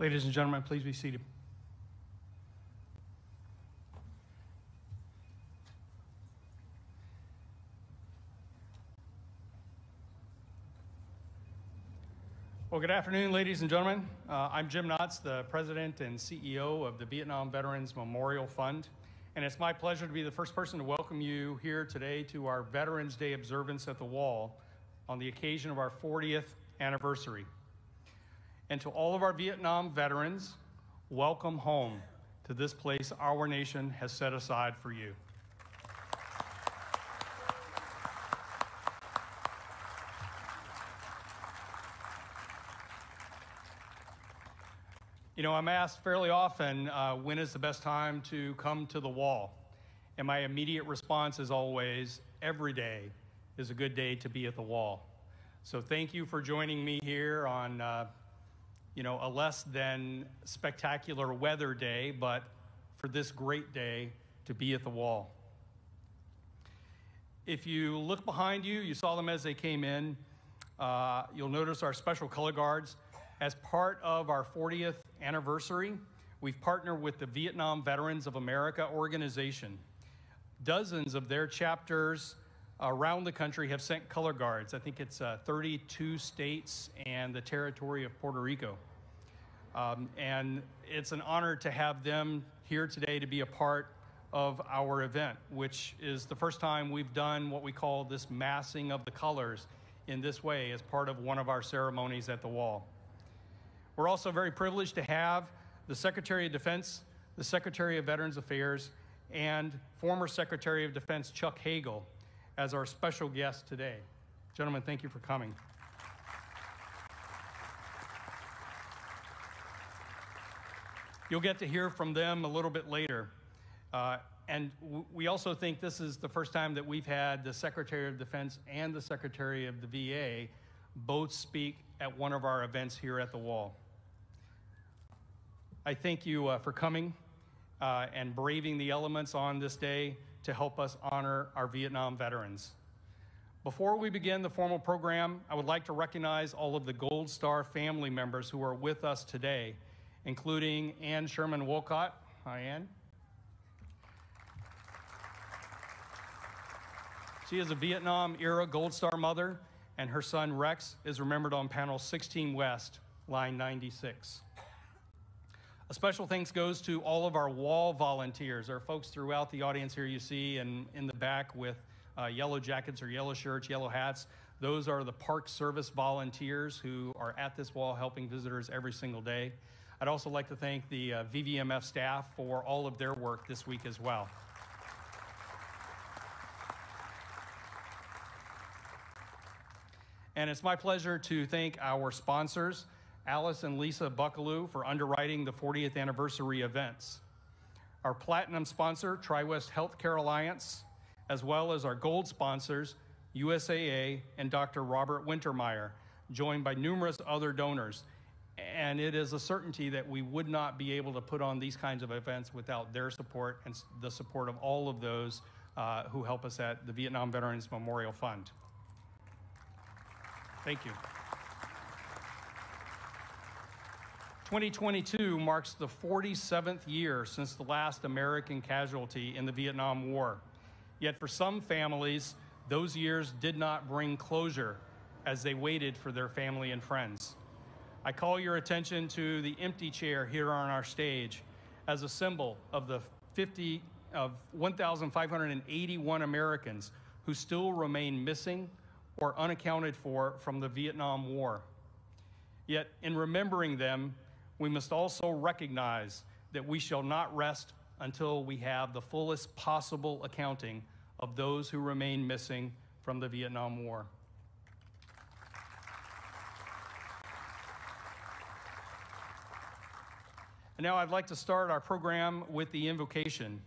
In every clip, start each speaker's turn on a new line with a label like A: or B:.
A: Ladies and gentlemen, please be seated. Well, good afternoon, ladies and gentlemen. Uh, I'm Jim Knotts, the president and CEO of the Vietnam Veterans Memorial Fund. And it's my pleasure to be the first person to welcome you here today to our Veterans Day observance at the Wall on the occasion of our 40th anniversary. And to all of our Vietnam veterans, welcome home to this place our nation has set aside for you. You know, I'm asked fairly often uh, when is the best time to come to the wall? And my immediate response is always every day is a good day to be at the wall. So thank you for joining me here on, uh, you know, a less than spectacular weather day, but for this great day to be at the wall. If you look behind you, you saw them as they came in. Uh, you'll notice our special color guards. As part of our 40th anniversary, we've partnered with the Vietnam Veterans of America organization. Dozens of their chapters around the country have sent color guards. I think it's uh, 32 states and the territory of Puerto Rico. Um, and it's an honor to have them here today to be a part of our event, which is the first time we've done what we call this massing of the colors in this way as part of one of our ceremonies at the wall. We're also very privileged to have the Secretary of Defense, the Secretary of Veterans Affairs, and former Secretary of Defense Chuck Hagel as our special guest today. Gentlemen, thank you for coming. You'll get to hear from them a little bit later. Uh, and we also think this is the first time that we've had the Secretary of Defense and the Secretary of the VA both speak at one of our events here at the Wall. I thank you uh, for coming uh, and braving the elements on this day to help us honor our Vietnam veterans. Before we begin the formal program, I would like to recognize all of the Gold Star family members who are with us today, including Ann Sherman Wolcott. Hi, Ann. She is a Vietnam era Gold Star mother, and her son Rex is remembered on panel 16 West, line 96. A special thanks goes to all of our wall volunteers. There are folks throughout the audience here you see and in the back with uh, yellow jackets or yellow shirts, yellow hats. Those are the Park Service volunteers who are at this wall helping visitors every single day. I'd also like to thank the uh, VVMF staff for all of their work this week as well. And it's my pleasure to thank our sponsors. Alice and Lisa Buckaloo for underwriting the 40th anniversary events. Our platinum sponsor, TriWest Healthcare Alliance, as well as our gold sponsors, USAA and Dr. Robert Wintermeyer, joined by numerous other donors. And it is a certainty that we would not be able to put on these kinds of events without their support and the support of all of those uh, who help us at the Vietnam Veterans Memorial Fund. Thank you. 2022 marks the 47th year since the last American casualty in the Vietnam War. Yet for some families, those years did not bring closure as they waited for their family and friends. I call your attention to the empty chair here on our stage as a symbol of the 50 of 1,581 Americans who still remain missing or unaccounted for from the Vietnam War. Yet in remembering them, we must also recognize that we shall not rest until we have the fullest possible accounting of those who remain missing from the Vietnam War. And now I'd like to start our program with the invocation.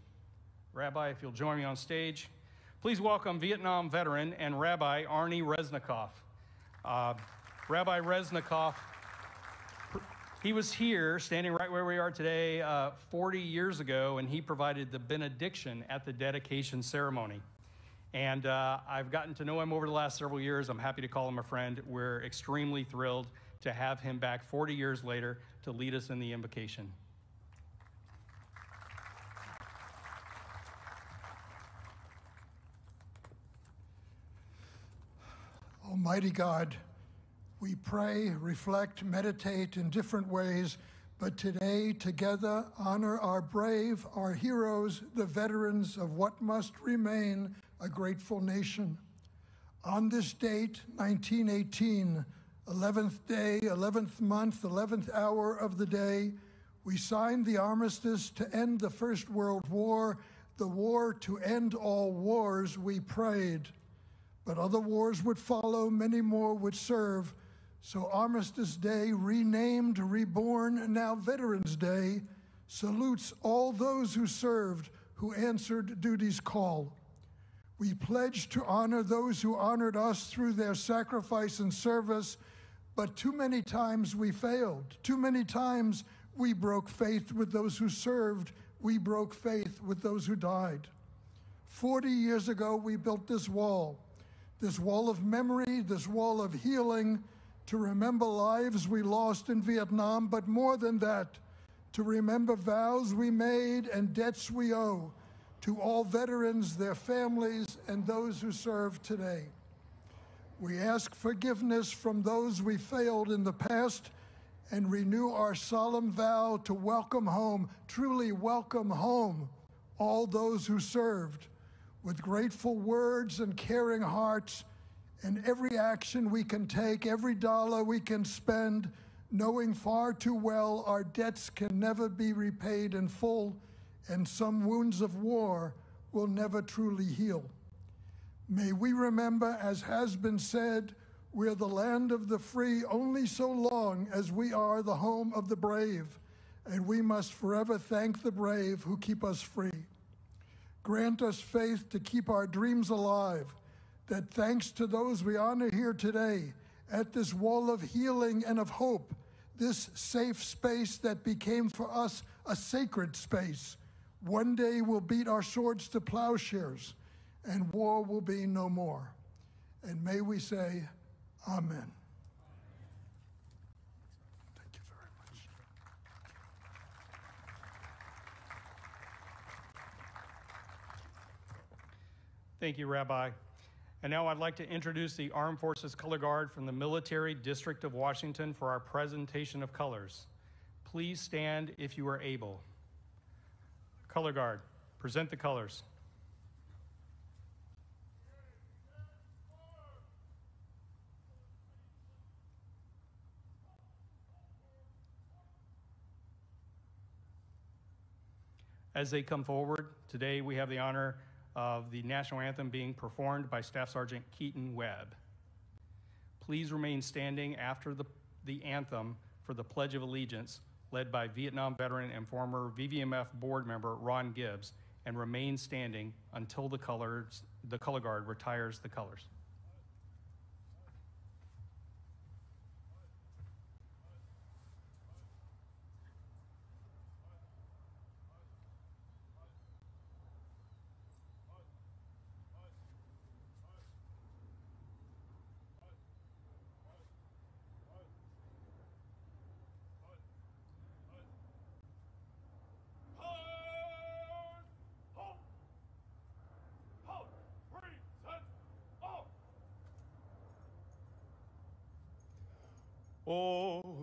A: Rabbi, if you'll join me on stage, please welcome Vietnam veteran and Rabbi Arnie Resnicoff. Uh, Rabbi Resnicoff he was here, standing right where we are today, uh, 40 years ago, and he provided the benediction at the dedication ceremony. And uh, I've gotten to know him over the last several years. I'm happy to call him a friend. We're extremely thrilled to have him back 40 years later to lead us in the invocation.
B: Almighty God, we pray, reflect, meditate in different ways, but today together honor our brave, our heroes, the veterans of what must remain a grateful nation. On this date, 1918, 11th day, 11th month, 11th hour of the day, we signed the armistice to end the First World War, the war to end all wars, we prayed. But other wars would follow, many more would serve. So Armistice Day, renamed, reborn, now Veterans Day, salutes all those who served, who answered duty's call. We pledge to honor those who honored us through their sacrifice and service, but too many times we failed. Too many times we broke faith with those who served. We broke faith with those who died. 40 years ago, we built this wall this wall of memory, this wall of healing, to remember lives we lost in Vietnam, but more than that, to remember vows we made and debts we owe to all veterans, their families, and those who serve today. We ask forgiveness from those we failed in the past and renew our solemn vow to welcome home, truly welcome home, all those who served with grateful words and caring hearts, and every action we can take, every dollar we can spend, knowing far too well our debts can never be repaid in full, and some wounds of war will never truly heal. May we remember, as has been said, we're the land of the free only so long as we are the home of the brave, and we must forever thank the brave who keep us free. Grant us faith to keep our dreams alive, that thanks to those we honor here today, at this wall of healing and of hope, this safe space that became for us a sacred space, one day will beat our swords to plowshares and war will be no more. And may we say, Amen.
A: Thank you, Rabbi. And now I'd like to introduce the Armed Forces Color Guard from the Military District of Washington for our presentation of colors. Please stand if you are able. Color Guard, present the colors. As they come forward, today we have the honor of the national anthem being performed by Staff Sergeant Keaton Webb. Please remain standing after the, the anthem for the Pledge of Allegiance, led by Vietnam veteran and former VVMF board member Ron Gibbs, and remain standing until the, colors, the color guard retires the colors.
C: Oh,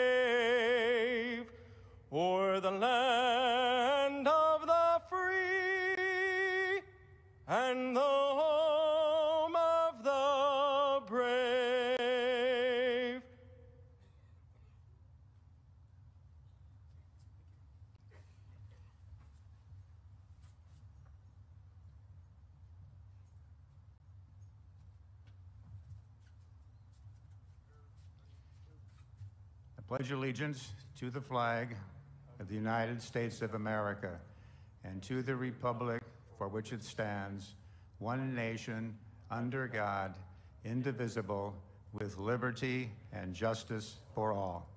C: the land of the free and the home of the brave.
D: I pledge allegiance to the flag of the United States of America and to the republic for which it stands, one nation, under God, indivisible, with liberty and justice for all.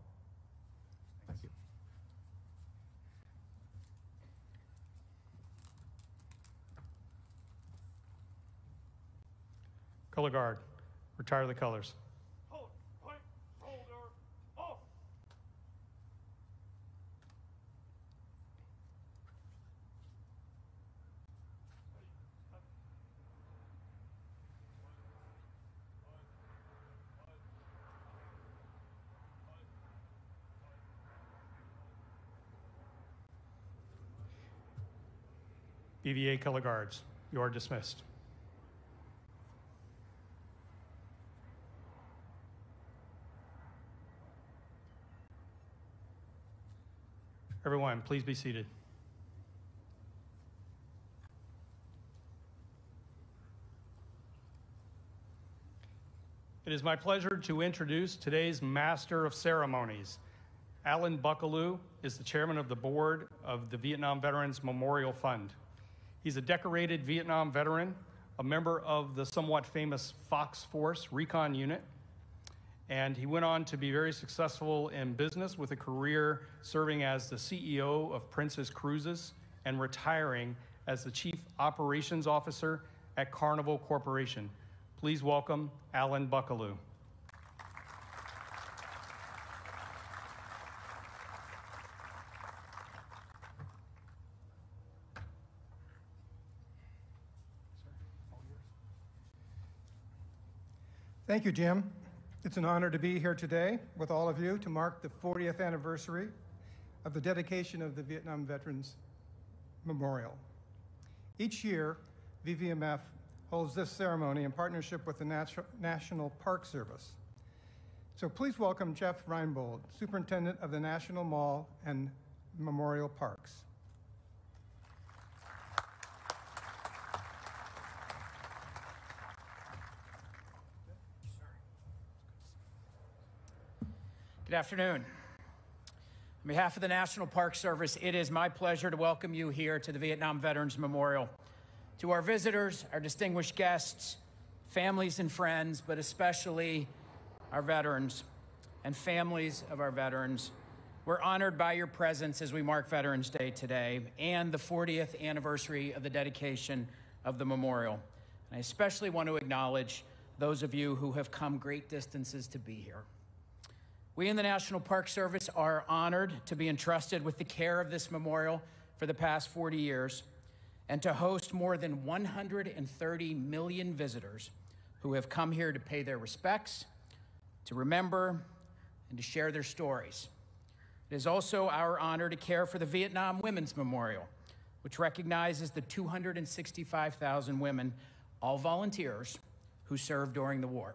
D: Thank you.
A: Color guard, retire the colors. VVA color guards, you are dismissed. Everyone, please be seated. It is my pleasure to introduce today's Master of Ceremonies. Alan Buckaloo is the chairman of the board of the Vietnam Veterans Memorial Fund. He's a decorated Vietnam veteran, a member of the somewhat famous Fox Force Recon Unit, and he went on to be very successful in business with a career serving as the CEO of Princess Cruises and retiring as the Chief Operations Officer at Carnival Corporation. Please welcome Alan Buckaloo.
E: Thank you, Jim. It's an honor to be here today with all of you to mark the 40th anniversary of the dedication of the Vietnam Veterans Memorial. Each year, VVMF holds this ceremony in partnership with the Natu- National Park Service. So please welcome Jeff Reinbold, Superintendent of the National Mall and Memorial Parks.
F: Good afternoon. On behalf of the National Park Service, it is my pleasure to welcome you here to the Vietnam Veterans Memorial. To our visitors, our distinguished guests, families and friends, but especially our veterans and families of our veterans, we're honored by your presence as we mark Veterans Day today and the 40th anniversary of the dedication of the memorial. And I especially want to acknowledge those of you who have come great distances to be here. We in the National Park Service are honored to be entrusted with the care of this memorial for the past 40 years and to host more than 130 million visitors who have come here to pay their respects, to remember, and to share their stories. It is also our honor to care for the Vietnam Women's Memorial, which recognizes the 265,000 women, all volunteers, who served during the war.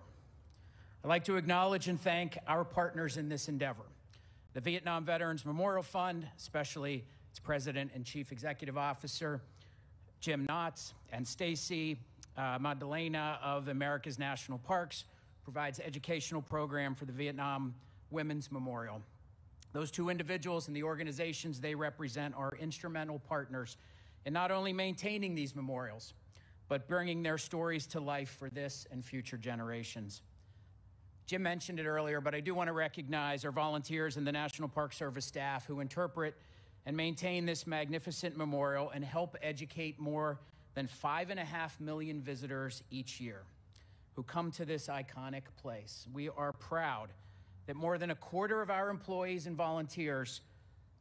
F: I'd like to acknowledge and thank our partners in this endeavor the Vietnam Veterans Memorial Fund, especially its president and chief executive officer, Jim Knotts, and Stacy uh, of America's National Parks, provides educational program for the Vietnam Women's Memorial. Those two individuals and the organizations they represent are instrumental partners in not only maintaining these memorials, but bringing their stories to life for this and future generations. Jim mentioned it earlier, but I do want to recognize our volunteers and the National Park Service staff who interpret and maintain this magnificent memorial and help educate more than five and a half million visitors each year who come to this iconic place. We are proud that more than a quarter of our employees and volunteers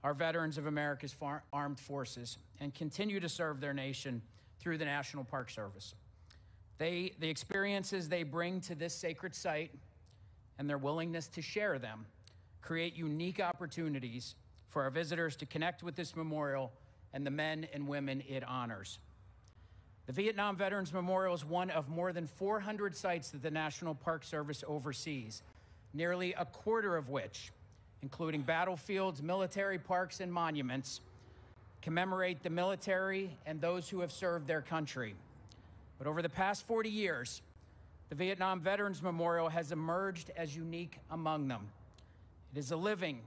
F: are veterans of America's armed forces and continue to serve their nation through the National Park Service. They, the experiences they bring to this sacred site and their willingness to share them create unique opportunities for our visitors to connect with this memorial and the men and women it honors. The Vietnam Veterans Memorial is one of more than 400 sites that the National Park Service oversees, nearly a quarter of which, including battlefields, military parks, and monuments, commemorate the military and those who have served their country. But over the past 40 years, the Vietnam Veterans Memorial has emerged as unique among them. It is a living,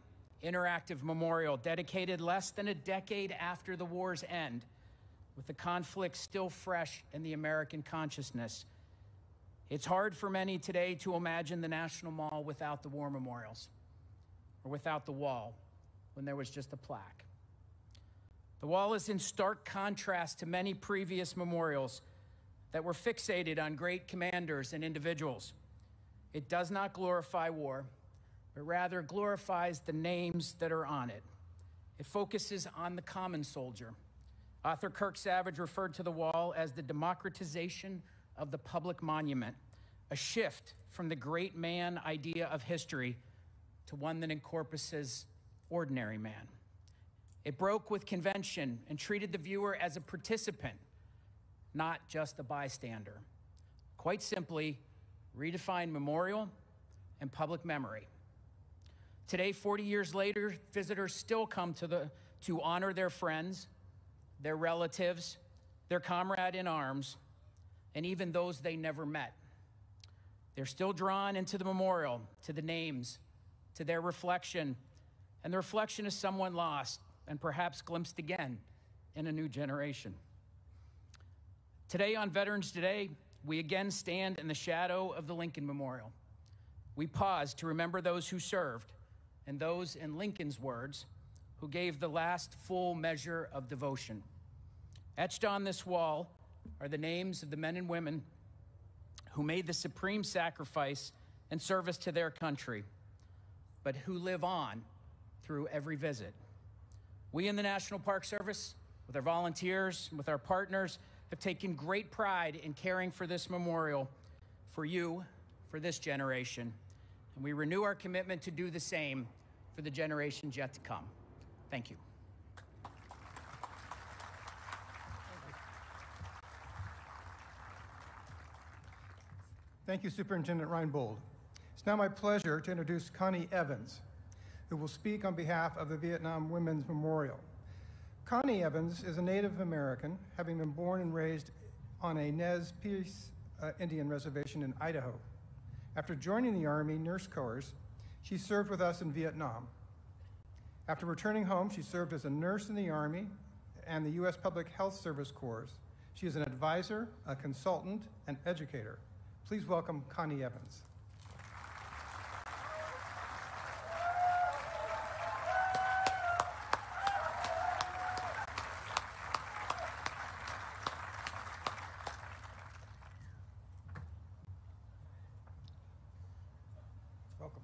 F: interactive memorial dedicated less than a decade after the war's end, with the conflict still fresh in the American consciousness. It's hard for many today to imagine the National Mall without the war memorials or without the wall when there was just a plaque. The wall is in stark contrast to many previous memorials that were fixated on great commanders and individuals. It does not glorify war, but rather glorifies the names that are on it. It focuses on the common soldier. Author Kirk Savage referred to the wall as the democratization of the public monument, a shift from the great man idea of history to one that encompasses ordinary man. It broke with convention and treated the viewer as a participant, not just a bystander. Quite simply, redefine memorial and public memory. Today, 40 years later, visitors still come to, the, to honor their friends, their relatives, their comrade in arms, and even those they never met. They're still drawn into the memorial, to the names, to their reflection, and the reflection is someone lost and perhaps glimpsed again in a new generation. Today, on Veterans Day, we again stand in the shadow of the Lincoln Memorial. We pause to remember those who served and those, in Lincoln's words, who gave the last full measure of devotion. Etched on this wall are the names of the men and women who made the supreme sacrifice and service to their country, but who live on through every visit. We in the National Park Service, with our volunteers, with our partners, have taken great pride in caring for this memorial for you, for this generation, and we renew our commitment to do the same for the generations yet to come. Thank you.
E: Thank you, Superintendent Reinbold. It's now my pleasure to introduce Connie Evans, who will speak on behalf of the Vietnam Women's Memorial. Connie Evans is a Native American, having been born and raised on a Nez Perce uh, Indian reservation in Idaho. After joining the Army Nurse Corps, she served with us in Vietnam. After returning home, she served as a nurse in the Army and the U.S. Public Health Service Corps. She is an advisor, a consultant, and educator. Please welcome Connie Evans. Welcome.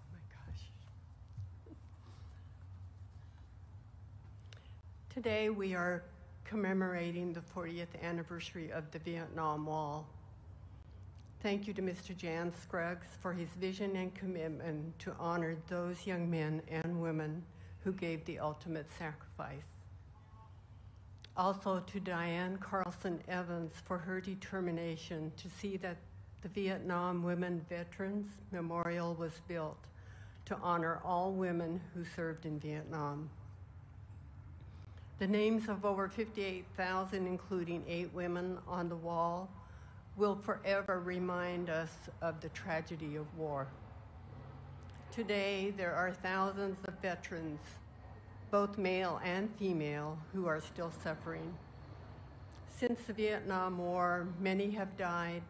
E: Oh my gosh.
G: Today, we are commemorating the 40th anniversary of the Vietnam Wall. Thank you to Mr. Jan Scruggs for his vision and commitment to honor those young men and women who gave the ultimate sacrifice. Also to Diane Carlson Evans for her determination to see that the Vietnam Women Veterans Memorial was built to honor all women who served in Vietnam. The names of over 58,000, including eight women on the wall, will forever remind us of the tragedy of war. Today, there are thousands of veterans, both male and female, who are still suffering. Since the Vietnam War, many have died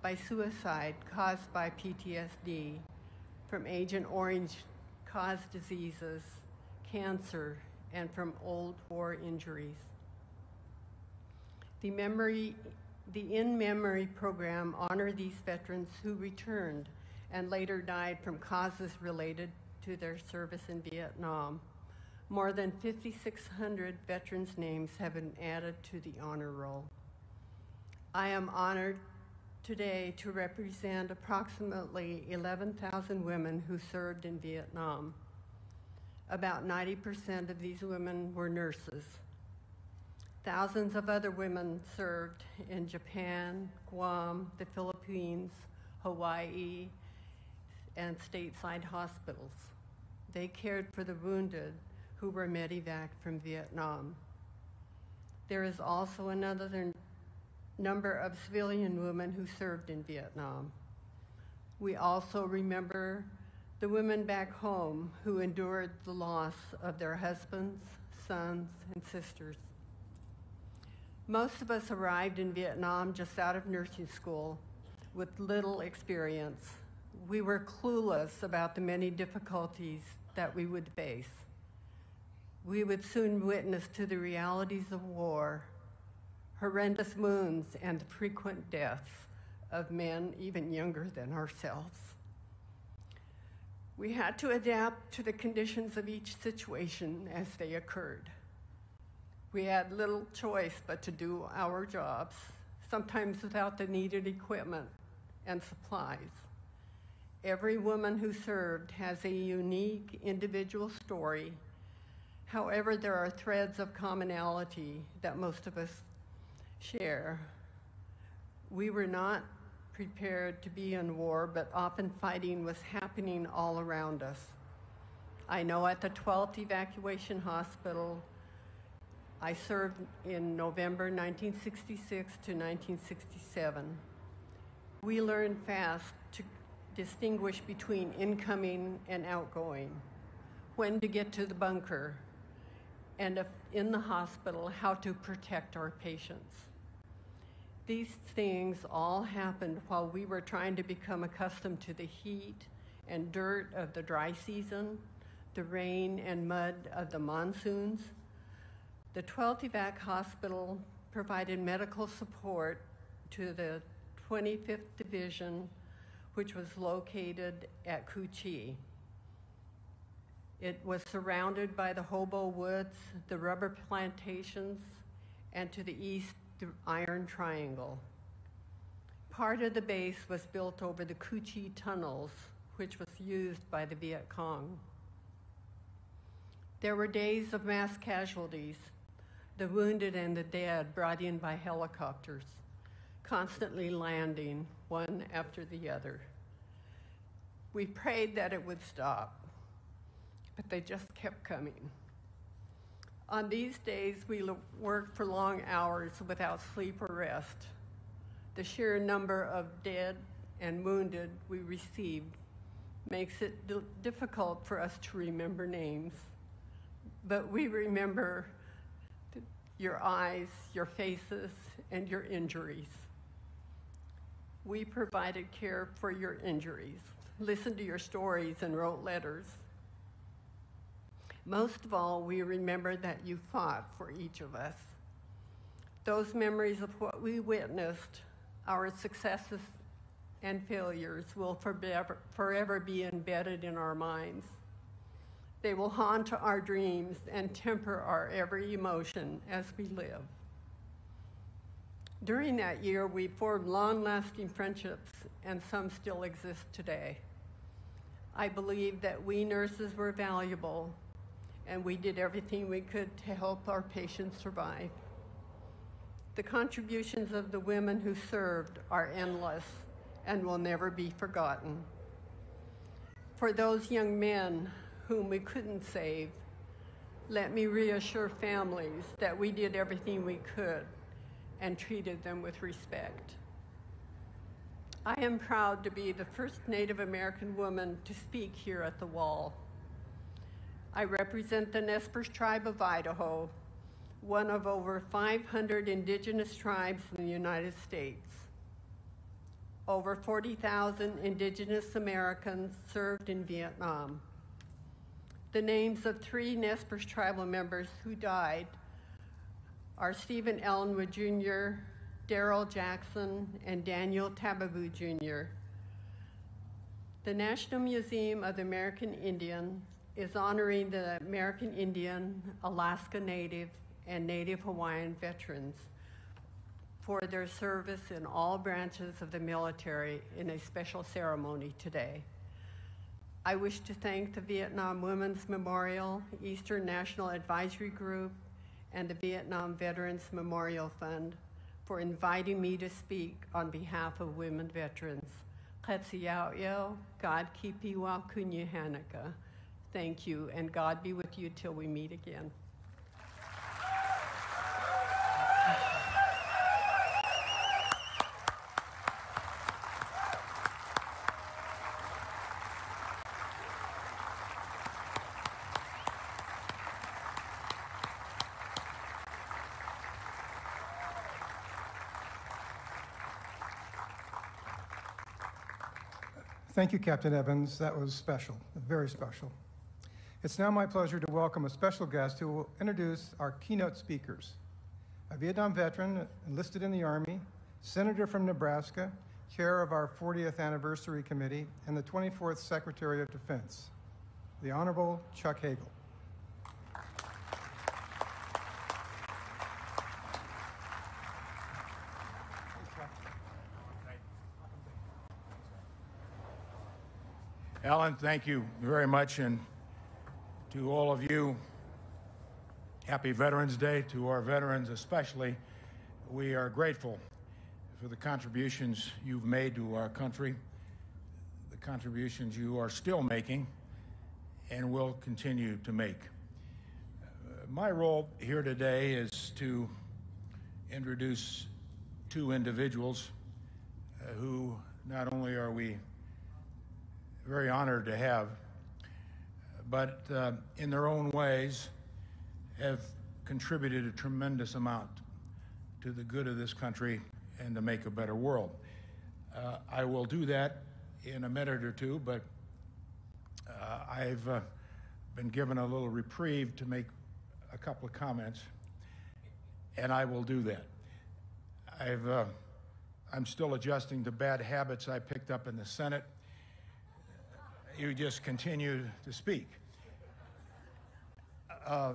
G: by suicide caused by PTSD from Agent Orange caused diseases, cancer, and from old war injuries. The memory the In Memory program honor these veterans who returned and later died from causes related to their service in Vietnam. More than 5,600 veterans' names have been added to the honor roll. I am honored today to represent approximately 11,000 women who served in Vietnam. About 90% of these women were nurses. Thousands of other women served in Japan, Guam, the Philippines, Hawaii, and stateside hospitals. They cared for the wounded who were medevac from Vietnam. There is also another number of civilian women who served in Vietnam. We also remember the women back home who endured the loss of their husbands, sons, and sisters. Most of us arrived in Vietnam just out of nursing school with little experience. We were clueless about the many difficulties that we would face. We would soon witness to the realities of war, horrendous wounds, and the frequent deaths of men even younger than ourselves. We had to adapt to the conditions of each situation as they occurred. We had little choice but to do our jobs, sometimes without the needed equipment and supplies. Every woman who served has a unique individual story. However, there are threads of commonality that most of us share. We were not prepared to be in war, but often fighting was happening all around us. I know at the 12th Evacuation Hospital, I served in November 1966 to 1967. We learned fast to distinguish between incoming and outgoing, when to get to the bunker, and in the hospital, how to protect our patients. These things all happened while we were trying to become accustomed to the heat and dirt of the dry season, the rain and mud of the monsoons. The 12th Evac Hospital provided medical support to the 25th Division, which was located at Chi. It was surrounded by the Ho Bo Woods, the rubber plantations, and to the east, the Iron Triangle. Part of the base was built over the Cu Chi tunnels, which was used by the Viet Cong. There were days of mass casualties, the wounded and the dead brought in by helicopters, constantly landing one after the other. We prayed that it would stop, but they just kept coming. On these days, we work for long hours without sleep or rest. The sheer number of dead and wounded we received makes it difficult for us to remember names. But we remember your eyes, your faces, and your injuries. We provided care for your injuries, listened to your stories, and wrote letters. Most of all, we remember that you fought for each of us. Those memories of what we witnessed, our successes and failures, will forever, forever be embedded in our minds. They will haunt our dreams and temper our every emotion as we live. During that year, we formed long lasting friendships, and some still exist today. I believe that we nurses were valuable and we did everything we could to help our patients survive. The contributions of the women who served are endless and will never be forgotten. For those young men whom we couldn't save, let me reassure families that we did everything we could and treated them with respect. I am proud to be the first Native American woman to speak here at the Wall. I represent the Nez tribe of Idaho, one of over 500 indigenous tribes in the United States. Over 40,000 indigenous Americans served in Vietnam. The names of three Nez tribal members who died are Stephen Ellenwood Jr., Daryl Jackson, and Daniel Tababoo Jr. The National Museum of the American Indian is honoring the American Indian, Alaska Native, and Native Hawaiian veterans for their service in all branches of the military in a special ceremony today. I wish to thank the Vietnam Women's Memorial, Eastern National Advisory Group, and the Vietnam Veterans Memorial Fund for inviting me to speak on behalf of women veterans. God keep you well, Kunya Hanukkah. Thank you, and God be with you till we meet again.
E: Thank you, Captain Evans. That was special, very special. It's now my pleasure to welcome a special guest who will introduce our keynote speakers. A Vietnam veteran enlisted in the Army, Senator from Nebraska, chair of our 40th Anniversary Committee, and the 24th Secretary of Defense, the Honorable Chuck Hagel.
H: Alan, thank you very much. And to all of you, happy Veterans Day. To our veterans especially, we are grateful for the contributions you've made to our country, the contributions you are still making and will continue to make. Uh, my role here today is to introduce two individuals uh, who not only are we very honored to have, but uh, in their own ways have contributed a tremendous amount to the good of this country and to make a better world. Uh, I will do that in a minute or two, but uh, I've uh, been given a little reprieve to make a couple of comments, and I will do that. I've, uh, I'm still adjusting to bad habits I picked up in the Senate you just continue to speak. Uh,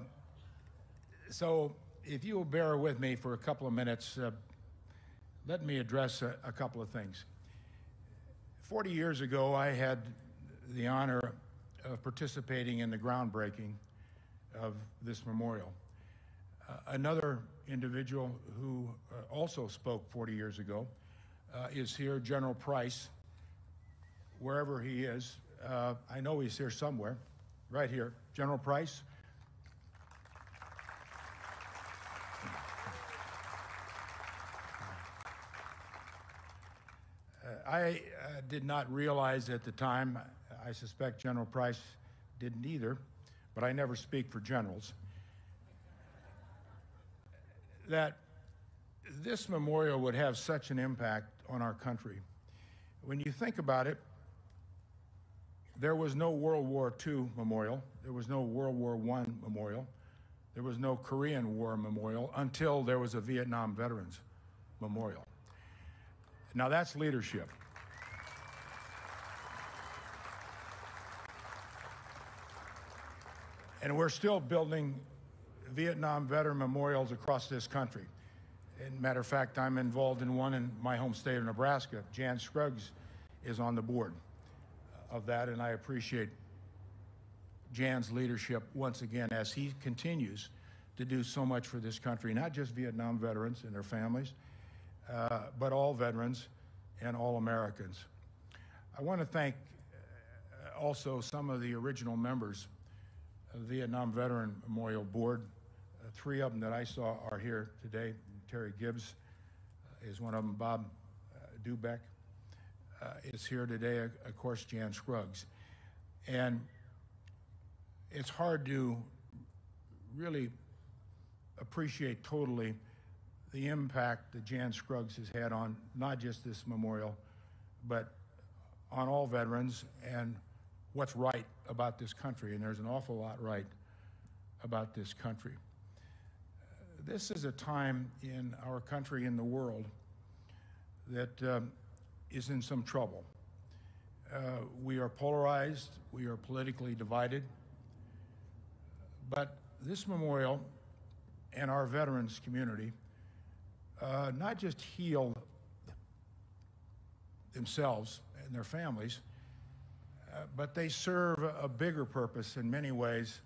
H: so, if you will bear with me for a couple of minutes, uh, let me address a, a, couple of things. 40 years ago, I had the honor of participating in the groundbreaking of this memorial. Uh, another individual who uh, also spoke 40 years ago uh, is here, General Price, wherever he is, uh, I know he's here somewhere, right here. General Price. Uh, I uh, did not realize at the time, I suspect General Price didn't either, but I never speak for generals, that this memorial would have such an impact on our country. When you think about it, there was no World War II memorial. There was no World War I memorial. There was no Korean War memorial until there was a Vietnam Veterans Memorial. Now that's leadership. And we're still building Vietnam veteran memorials across this country. And matter of fact, I'm involved in one in my home state of Nebraska. Jan Scruggs is on the board of that, and I appreciate Jan's leadership once again as he continues to do so much for this country, not just Vietnam veterans and their families, uh, but all veterans and all Americans. I want to thank uh, also some of the original members of the Vietnam Veteran Memorial Board. Uh, three of them that I saw are here today. Terry Gibbs uh, is one of them, Bob uh, Doubek, is here today, of course, Jan Scruggs. And it's hard to really appreciate totally the impact that Jan Scruggs has had on not just this memorial, but on all veterans and what's right about this country. And there's an awful lot right about this country. This is a time in our country, in the world, that um, is in some trouble. Uh, we are polarized, we are politically divided, but this memorial and our veterans community uh, not just heal themselves and their families, uh, but they serve a, bigger purpose in many ways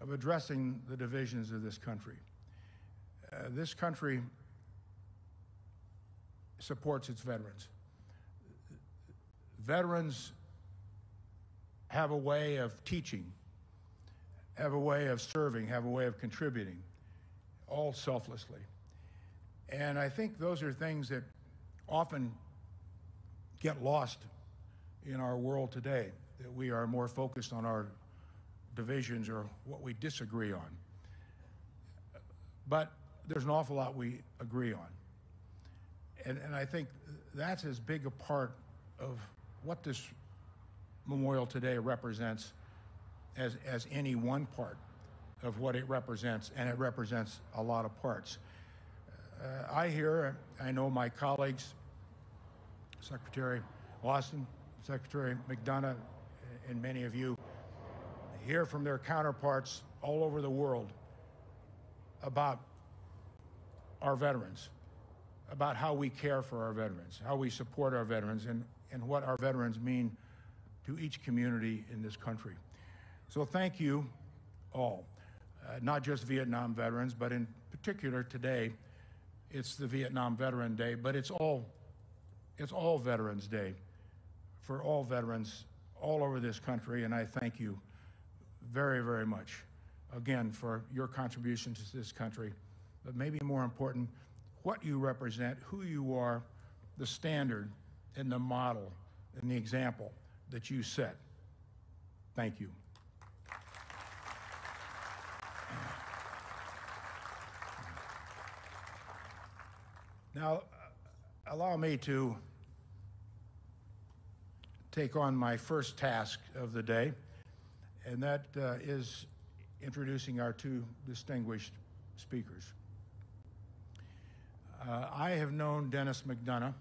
H: of addressing the divisions of this country. Uh, this country supports its veterans veterans have a way of teaching, have a way of serving, have a way of contributing, all selflessly. And I think those are things that often get lost in our world today, that we are more focused on our divisions or what we disagree on. But there's an awful lot we agree on. And, and I think that's as big a part of what this memorial today represents as, as any one part of what it represents, and it represents a lot of parts. Uh, I hear, I know my colleagues, Secretary Austin, Secretary McDonough, and many of you hear from their counterparts all over the world about our veterans, about how we care for our veterans, how we support our veterans, and, and what our veterans mean to each community in this country. So thank you all, uh, not just Vietnam veterans, but in particular today, it's the Vietnam Veteran Day, but it's all, it's all Veterans Day for all veterans all over this country, and I thank you very, very much again for your contribution to this country, but maybe more important, what you represent, who you are, the standard and the model and the example that you set. Thank you. Now, allow me to take on my first task of the day, and that uh, is introducing our two distinguished speakers. Uh, I have known Dennis McDonough,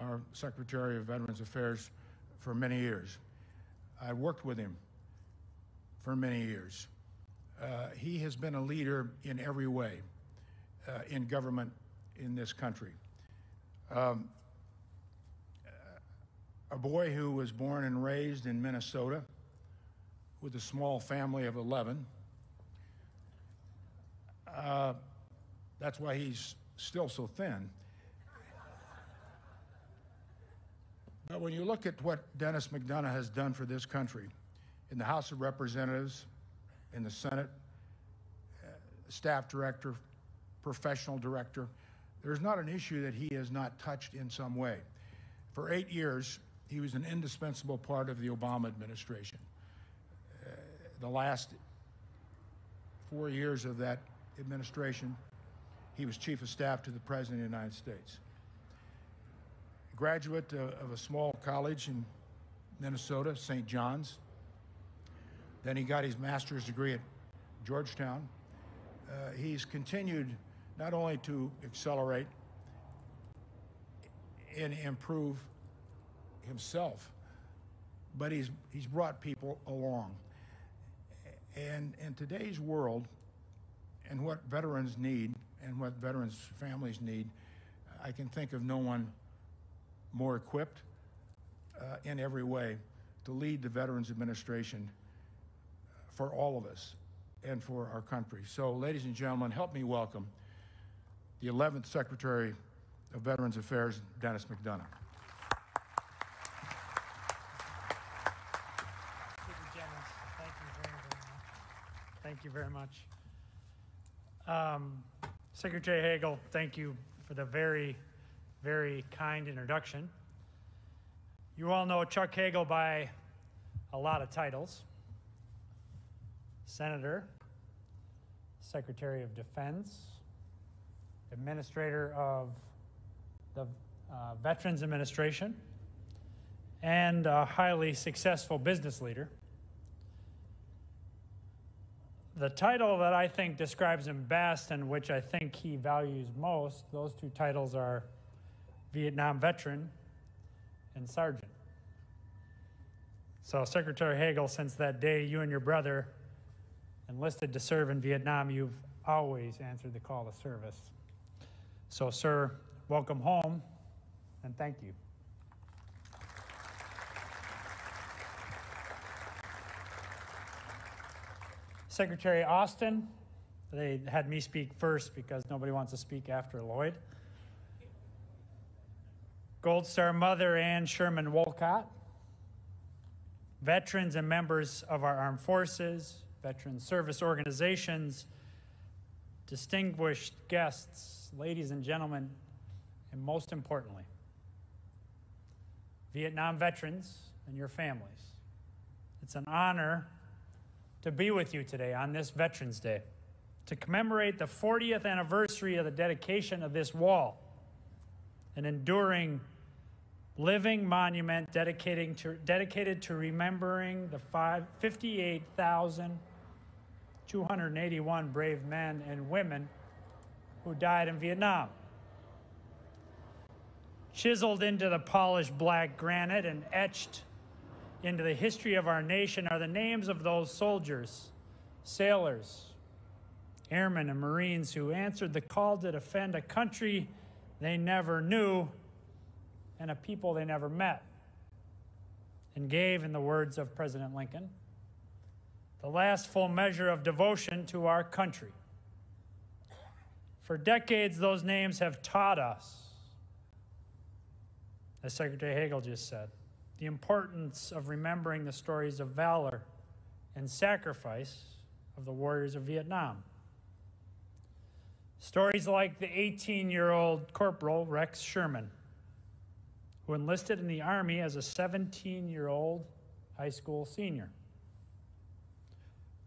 H: our Secretary of Veterans Affairs, for many years. I worked with him for many years. Uh, he has been a leader in every way uh, in government in this country. Um, a boy who was born and raised in Minnesota with a small family of 11. Uh, that's why he's still so thin. But when you look at what Dennis McDonough has done for this country in the House of Representatives, in the Senate, uh, staff director, professional director, there's not an issue that he has not touched in some way. For eight years, he was an indispensable part of the Obama administration. Uh, the last four years of that administration, he was chief of staff to the President of the United States. Graduate of a small college in Minnesota, St. John's. Then he got his master's degree at Georgetown. Uh, he's continued not only to accelerate and improve himself, but he's, he's brought people along. And in today's world, and what veterans need, and what veterans' families need, I can think of no one more equipped uh, in every way to lead the Veterans Administration for all of us and for our country. So, ladies and gentlemen, help me welcome the 11th Secretary of Veterans Affairs, Dennis McDonough.
I: Thank you very, very much. Thank you very much. Um, Secretary Hagel, thank you for the very, very kind introduction. You all know Chuck Hagel by a lot of titles Senator, Secretary of Defense, Administrator of the uh, Veterans Administration, and a highly successful business leader. The title that I think describes him best and which I think he values most, those two titles are Vietnam Veteran and Sergeant. So, Secretary Hagel, since that day you and your brother enlisted to serve in Vietnam, you've always answered the call to service. So, sir, welcome home and thank you. Secretary Austin, they had me speak first because nobody wants to speak after Lloyd. Gold Star Mother Ann Sherman Wolcott, veterans and members of our armed forces, veteran service organizations, distinguished guests, ladies and gentlemen, and most importantly, Vietnam veterans and your families. It's an honor to be with you today on this Veterans Day to commemorate the 40th anniversary of the dedication of this wall and enduring living monument dedicating to, dedicated to remembering the five, 58,281 brave men and women who died in Vietnam. Chiseled into the polished black granite and etched into the history of our nation are the names of those soldiers, sailors, airmen, and Marines who answered the call to defend a country they never knew and a people they never met, and gave, in the words of President Lincoln, the last full measure of devotion to our country. For decades, those names have taught us, as Secretary Hagel just said, the importance of remembering the stories of valor and sacrifice of the warriors of Vietnam. Stories like the 18 year old Corporal Rex Sherman, who enlisted in the Army as a 17 year old high school senior.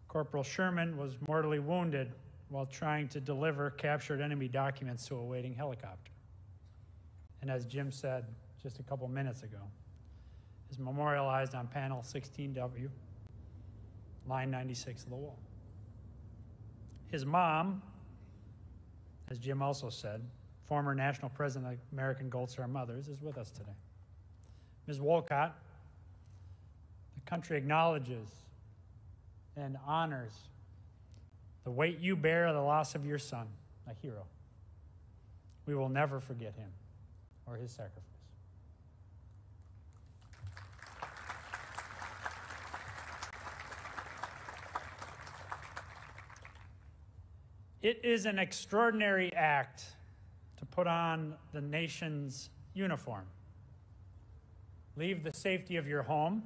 I: Corporal Sherman was mortally wounded while trying to deliver captured enemy documents to a waiting helicopter. And as Jim said just a couple minutes ago, is memorialized on panel 16W, line 96 of the wall. His mom, as Jim also said, former national president of American Gold Star Mothers, is with us today. Ms. Wolcott, the country acknowledges and honors the weight you bear of the loss of your son, a hero. We will never forget him or his sacrifice. It is an extraordinary act to put on the nation's uniform. Leave the safety of your home,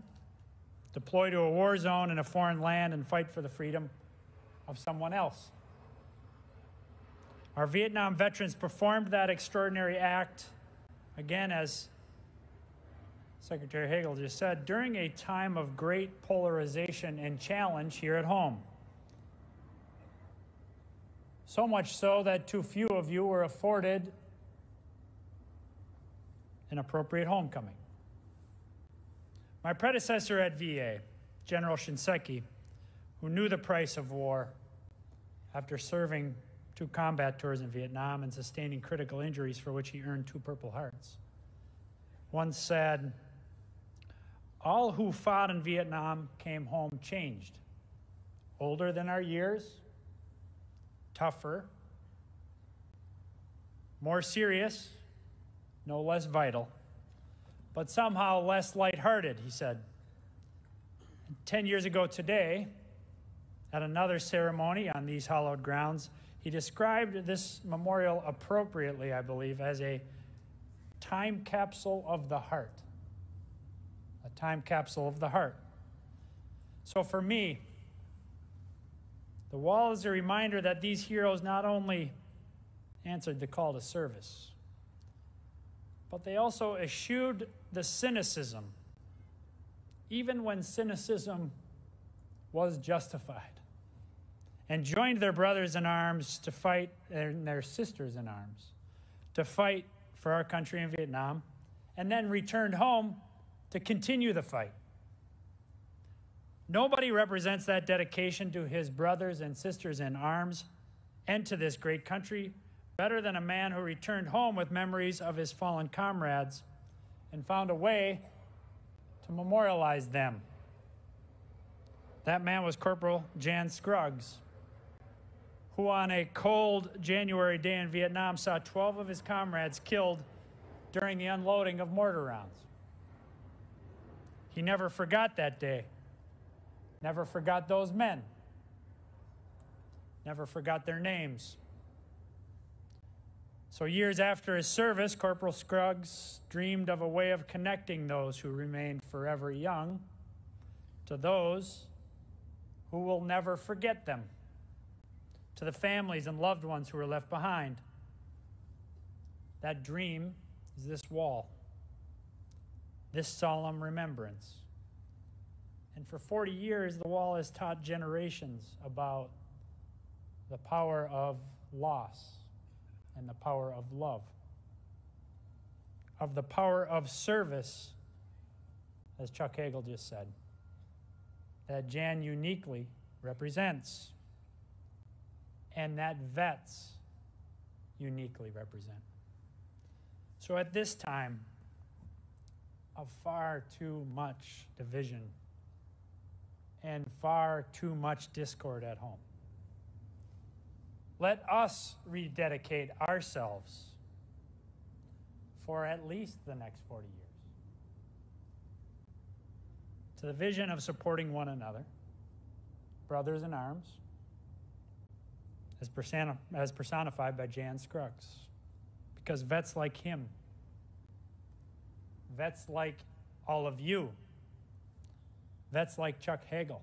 I: deploy to a war zone in a foreign land, and fight for the freedom of someone else. Our Vietnam veterans performed that extraordinary act, again, as Secretary Hagel just said, during a time of great polarization and challenge here at home. So much so that too few of you were afforded an appropriate homecoming. My predecessor at VA, General Shinseki, who knew the price of war after serving two combat tours in Vietnam and sustaining critical injuries for which he earned two Purple Hearts, once said, All who fought in Vietnam came home changed, older than our years, tougher, more serious, no less vital, but somehow less lighthearted, he said. Ten years ago today, at another ceremony on these hallowed grounds, he described this memorial appropriately, I believe, as a time capsule of the heart. A time capsule of the heart. So for me, the wall is a reminder that these heroes not only answered the call to service, but they also eschewed the cynicism, even when cynicism was justified, and joined their brothers in arms to fight, and their sisters in arms, to fight for our country in Vietnam, and then returned home to continue the fight. Nobody represents that dedication to his brothers and sisters in arms and to this great country better than a man who returned home with memories of his fallen comrades and found a way to memorialize them. That man was Corporal Jan Scruggs, who on a cold January day in Vietnam saw 12 of his comrades killed during the unloading of mortar rounds. He never forgot that day, never forgot those men, never forgot their names. So, years after his service, Corporal Scruggs dreamed of a way of connecting those who remained forever young to those who will never forget them, to the families and loved ones who were left behind. That dream is this wall, this solemn remembrance. And for 40 years, the wall has taught generations about the power of loss and the power of love. of the power of service, as Chuck Hagel just said, that Jan uniquely represents and that vets uniquely represent. So at this time of far too much division and far too much discord at home, let us rededicate ourselves for at least the next 40 years to the vision of supporting one another, brothers in arms, as, persona- as personified by Jan Scruggs. Because vets like him, vets like all of you, vets like Chuck Hagel,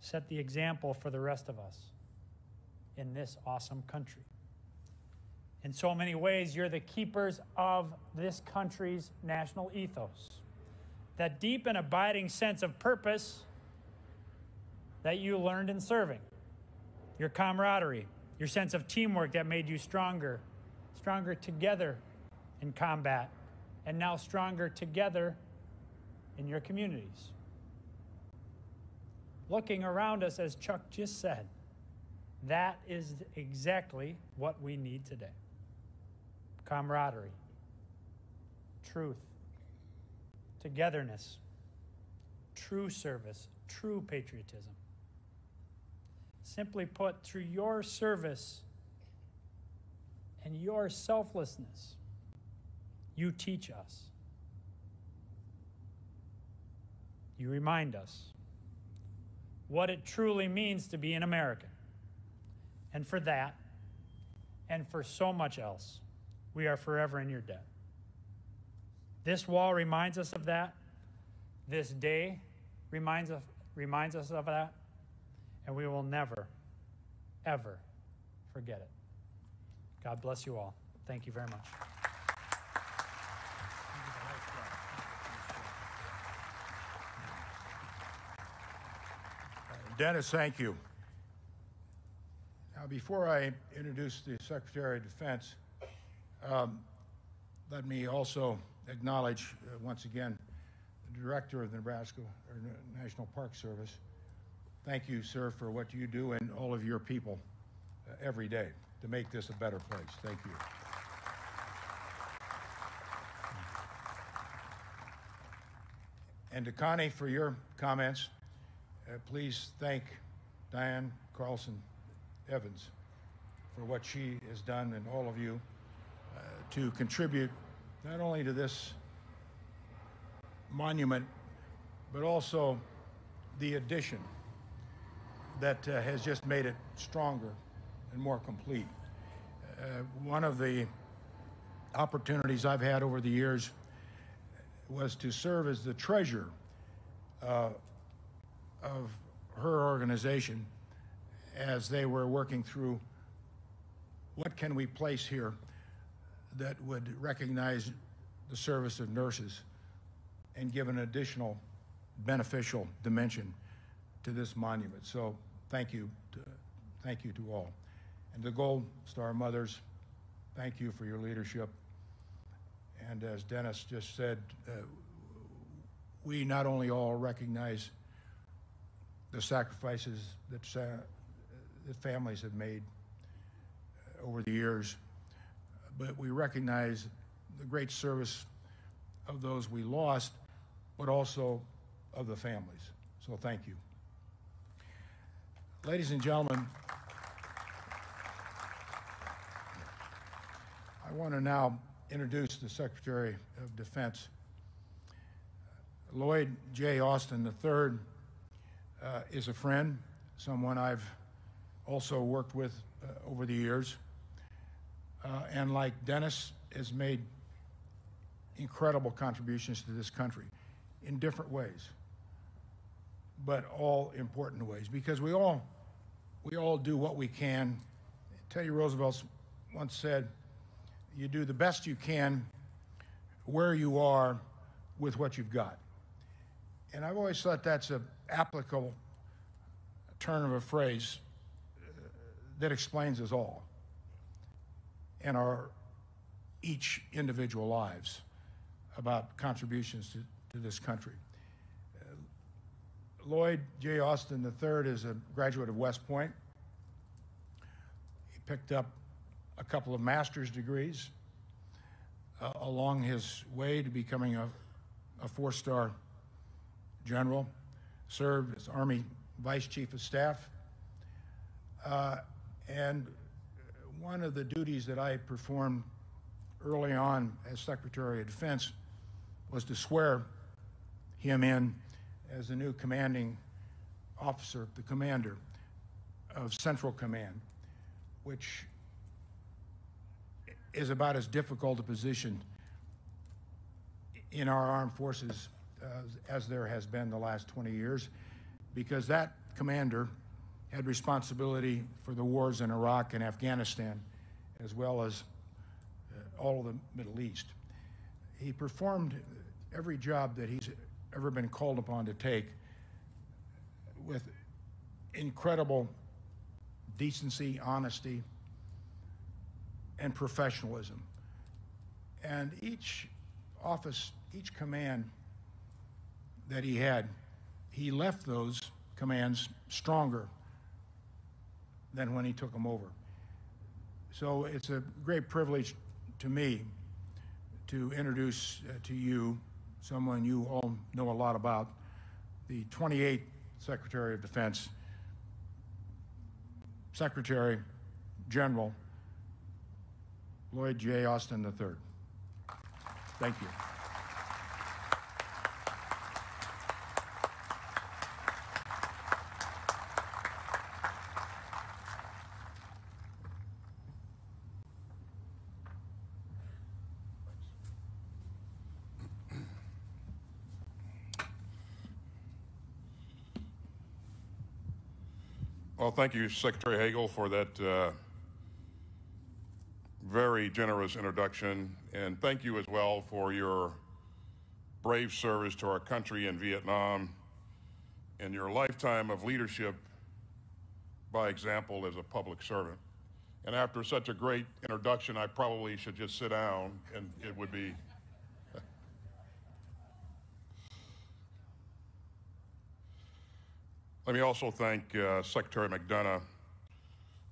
I: set the example for the rest of us in this awesome country. In so many ways, you're the keepers of this country's national ethos. That deep and abiding sense of purpose that you learned in serving, your camaraderie, your sense of teamwork that made you stronger, stronger together in combat, and now stronger together in your communities. Looking around us, as Chuck just said, that is exactly what we need today camaraderie, truth, togetherness, true service, true patriotism. Simply put, through your service and your selflessness, you teach us. You remind us what it truly means to be an American. And for that, and for so much else, we are forever in your debt. This wall reminds us of that. This day reminds us, reminds us of that. And we will never, ever forget it. God bless you all. Thank you very much.
H: Dennis, thank you. Now, before I introduce the Secretary of Defense, um, let me also acknowledge uh, once again the Director of the Nebraska National Park Service. Thank you, sir, for what you do and all of your people uh, every day to make this a better place. Thank you. And to Connie for your comments, uh, please thank Diane Carlson Evans for what she has done and all of you uh, to contribute not only to this monument, but also the addition that uh, has just made it stronger and more complete. Uh, one of the opportunities I've had over the years was to serve as the treasurer uh, of her organization as they were working through what can we place here that would recognize the service of nurses and give an additional beneficial dimension to this monument. So thank you, to, thank you to all. And the Gold Star Mothers, thank you for your leadership. And as Dennis just said, uh, we not only all recognize the sacrifices that, uh, that families have made over the years, but we recognize the great service of those we lost, but also of the families. So thank you. Ladies and gentlemen, I want to now introduce the Secretary of Defense. Lloyd J. Austin III uh, is a friend, someone I've also worked with uh, over the years. Uh, and like Dennis, has made incredible contributions to this country in different ways, but all important ways because we all we all do what we can. Teddy Roosevelt once said, "You do the best you can where you are with what you've got." And I've always thought that's a applicable turn of a phrase uh, that explains us all and our each individual lives about contributions to, to this country. Uh, Lloyd J. Austin III is a graduate of West Point. He picked up a couple of master's degrees uh, along his way to becoming a, a four star general, served as Army Vice Chief of Staff. Uh, and one of the duties that I performed early on as Secretary of Defense was to swear him in as the new commanding officer, the commander of Central Command, which is about as difficult a position in our armed forces as there has been the last 20 years, because that commander had responsibility for the wars in Iraq and Afghanistan, as well as uh, all of the Middle East. He performed every job that he's ever been called upon to take with incredible decency, honesty, and professionalism. And each office, each command that he had, he left those commands stronger than when he took them over. So it's a great privilege to me to introduce uh, to you someone you all know a lot about, the 28th Secretary of Defense, Secretary General Lloyd J. Austin III. Thank you.
J: Thank you, Secretary Hagel, for that uh, very generous introduction. And thank you as well for your brave service to our country in Vietnam and your lifetime of leadership by example as a public servant. And after such a great introduction, I probably should just sit down and it would be. Let me also thank uh, Secretary McDonough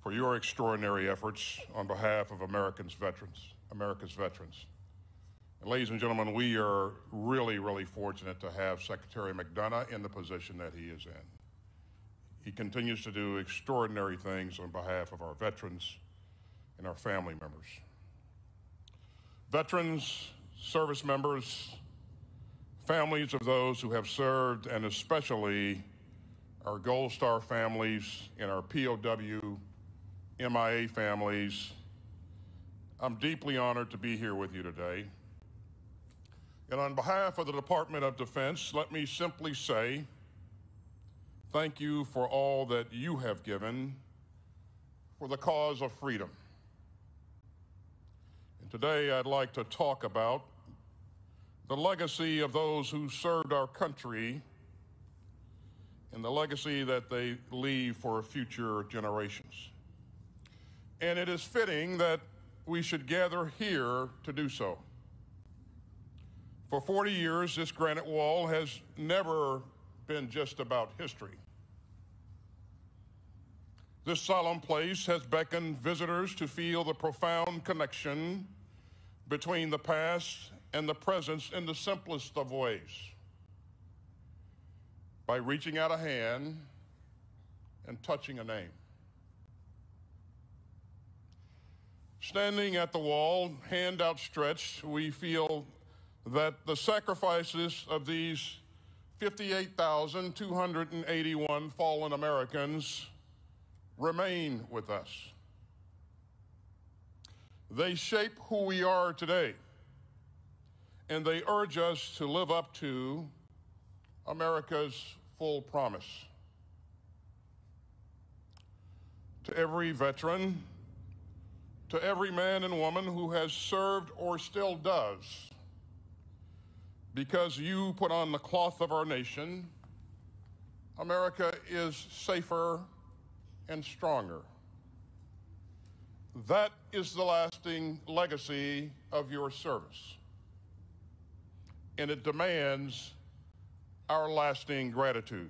J: for your extraordinary efforts on behalf of Americans veterans, America's veterans. And ladies and gentlemen, we are really, really fortunate to have Secretary McDonough in the position that he is in. He continues to do extraordinary things on behalf of our veterans and our family members. Veterans, service members, families of those who have served, and especially our Gold Star families and our POW MIA families, I'm deeply honored to be here with you today. And on behalf of the Department of Defense, let me simply say thank you for all that you have given for the cause of freedom. And today I'd like to talk about the legacy of those who served our country and the legacy that they leave for future generations. And it is fitting that we should gather here to do so. For 40 years, this granite wall has never been just about history. This solemn place has beckoned visitors to feel the profound connection between the past and the present in the simplest of ways by reaching out a hand and touching a name. Standing at the wall, hand outstretched, we feel that the sacrifices of these 58,281 fallen Americans remain with us. They shape who we are today, and they urge us to live up to America's full promise. To every veteran, to every man and woman who has served or still does, because you put on the cloth of our nation, America is safer and stronger. That is the lasting legacy of your service. And it demands our lasting gratitude.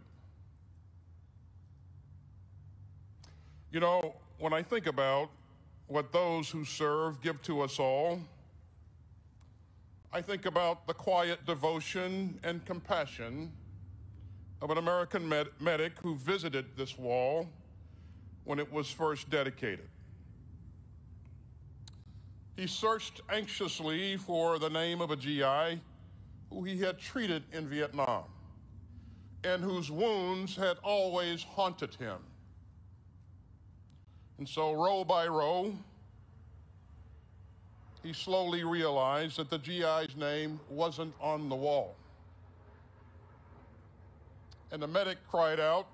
J: You know, when I think about what those who serve give to us all, I think about the quiet devotion and compassion of an American med- medic who visited this wall when it was first dedicated. He searched anxiously for the name of a GI who he had treated in Vietnam and whose wounds had always haunted him. And so, row by row, he slowly realized that the GI's name wasn't on the wall. And the medic cried out,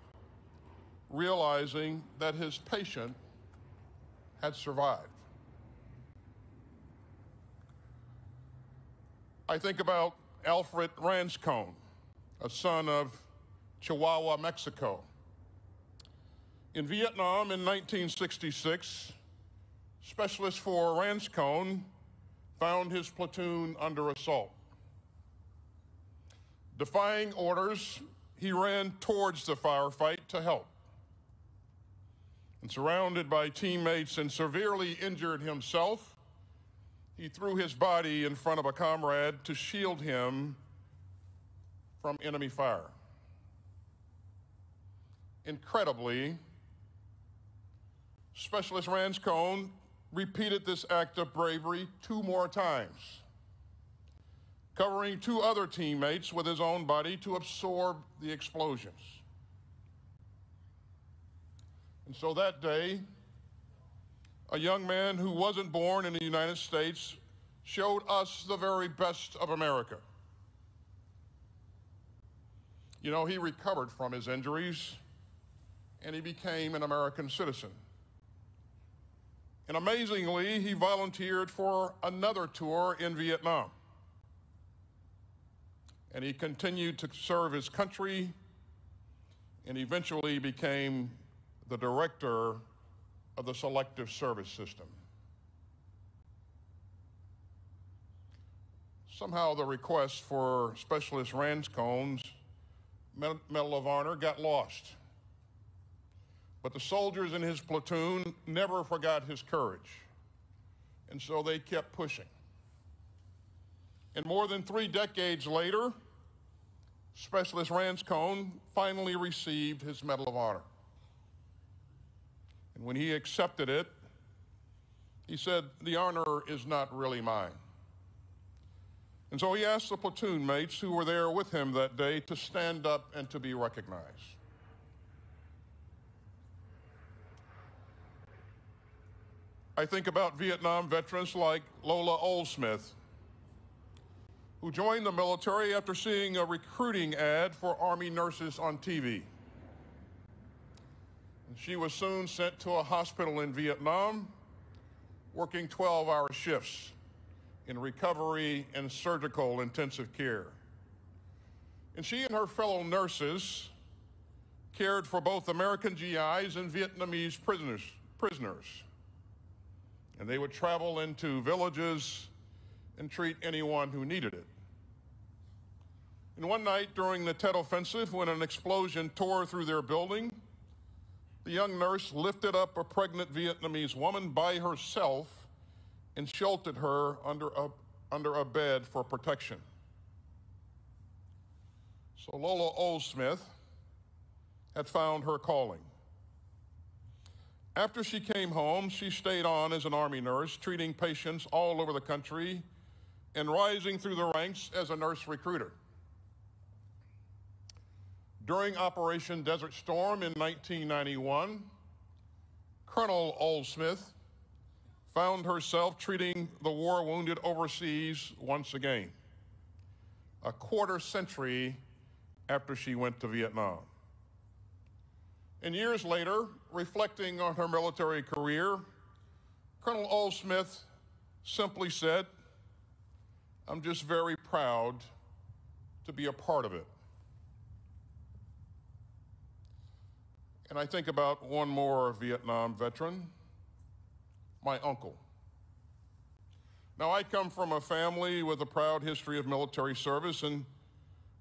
J: realizing that his patient had survived. I think about Alfred Rascon, a son of Chihuahua, Mexico. In Vietnam in 1966, Specialist 4 Rascon found his platoon under assault. Defying orders, he ran towards the firefight to help. And surrounded by teammates and severely injured himself, he threw his body in front of a comrade to shield him from enemy fire. Incredibly, Specialist Rascon repeated this act of bravery two more times, covering two other teammates with his own body to absorb the explosions. And so that day, a young man who wasn't born in the United States showed us the very best of America. You know, he recovered from his injuries and he became an American citizen. And amazingly, he volunteered for another tour in Vietnam. And he continued to serve his country and eventually became the director of the Selective Service System. Somehow the request for Specialist Rascon's Medal of Honor got lost. But the soldiers in his platoon never forgot his courage. And so they kept pushing. And more than three decades later, Specialist Rascon finally received his Medal of Honor. And when he accepted it, he said, The honor is not really mine. And so he asked the platoon mates who were there with him that day to stand up and to be recognized. I think about Vietnam veterans like Lola Oldsmith, who joined the military after seeing a recruiting ad for Army nurses on TV. She was soon sent to a hospital in Vietnam, working 12 hour shifts in recovery and surgical intensive care. And she and her fellow nurses cared for both American GIs and Vietnamese prisoners. prisoners and they would travel into villages and treat anyone who needed it. And one night during the Tet Offensive, when an explosion tore through their building, the young nurse lifted up a pregnant Vietnamese woman by herself and sheltered her under a, under a bed for protection. So Lola Oldsmith had found her calling. After she came home, she stayed on as an Army nurse, treating patients all over the country and rising through the ranks as a nurse recruiter. During Operation Desert Storm in 1991, Colonel Oldsmith found herself treating the war wounded overseas once again, a quarter century after she went to Vietnam. And years later, reflecting on her military career, Colonel Oldsmith simply said, I'm just very proud to be a part of it. And I think about one more Vietnam veteran, my uncle. Now, I come from a family with a proud history of military service, and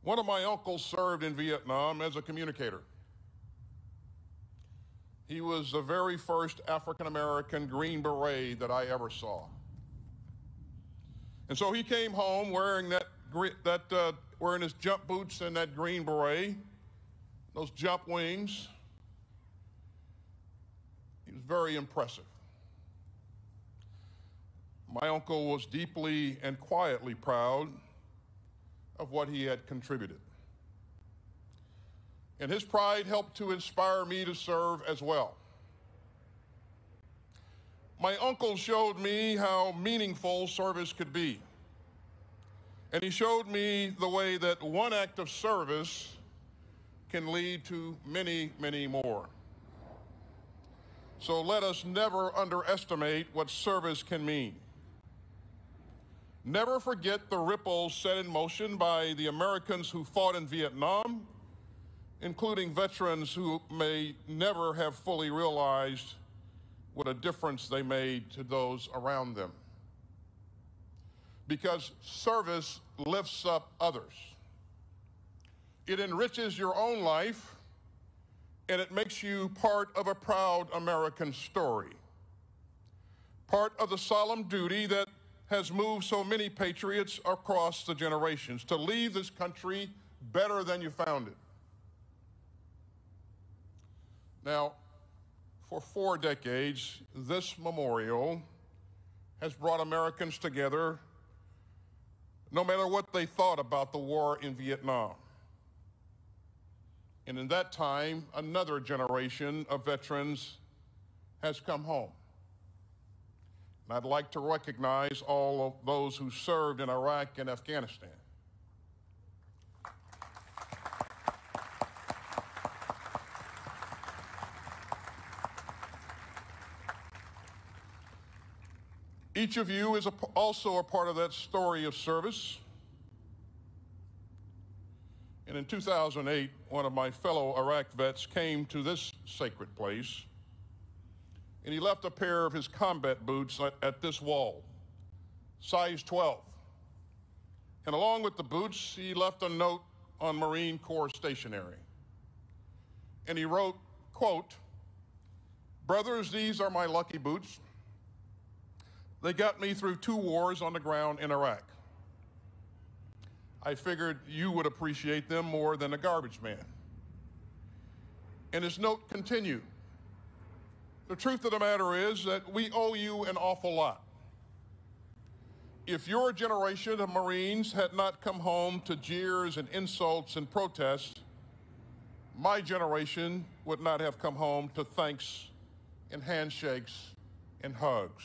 J: one of my uncles served in Vietnam as a communicator. He was the very first African American Green Beret that I ever saw. And so he came home wearing that, that uh, wearing his jump boots and that green beret, those jump wings. He was very impressive. My uncle was deeply and quietly proud of what he had contributed. And his pride helped to inspire me to serve as well. My uncle showed me how meaningful service could be. And he showed me the way that one act of service can lead to many, many more. So let us never underestimate what service can mean. Never forget the ripples set in motion by the Americans who fought in Vietnam, including veterans who may never have fully realized what a difference they made to those around them. Because service lifts up others. It enriches your own life and it makes you part of a proud American story. Part of the solemn duty that has moved so many patriots across the generations to leave this country better than you found it. Now, for four decades, this memorial has brought Americans together no matter what they thought about the war in Vietnam. And in that time, another generation of veterans has come home. And I'd like to recognize all of those who served in Iraq and Afghanistan. Each of you is a, also a part of that story of service. And in 2008, one of my fellow Iraq vets came to this sacred place and he left a pair of his combat boots at, at this wall, size 12. And along with the boots, he left a note on Marine Corps stationery. And he wrote, quote, Brothers, these are my lucky boots. They got me through two wars on the ground in Iraq. I figured you would appreciate them more than a garbage man. And his note continued the truth of the matter is that we owe you an awful lot. If your generation of Marines had not come home to jeers and insults and protests, my generation would not have come home to thanks and handshakes and hugs.